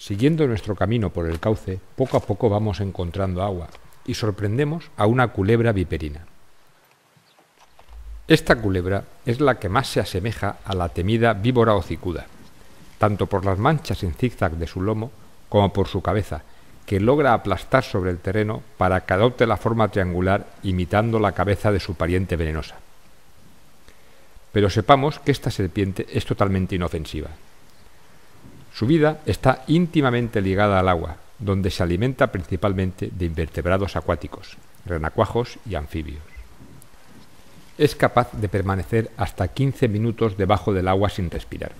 Siguiendo nuestro camino por el cauce, poco a poco vamos encontrando agua y sorprendemos a una culebra viperina. Esta culebra es la que más se asemeja a la temida víbora hocicuda, tanto por las manchas en zigzag de su lomo como por su cabeza, que logra aplastar sobre el terreno para que adopte la forma triangular imitando la cabeza de su pariente venenosa. Pero sepamos que esta serpiente es totalmente inofensiva. Su vida está íntimamente ligada al agua, donde se alimenta principalmente de invertebrados acuáticos, renacuajos y anfibios. Es capaz de permanecer hasta 15 minutos debajo del agua sin respirar.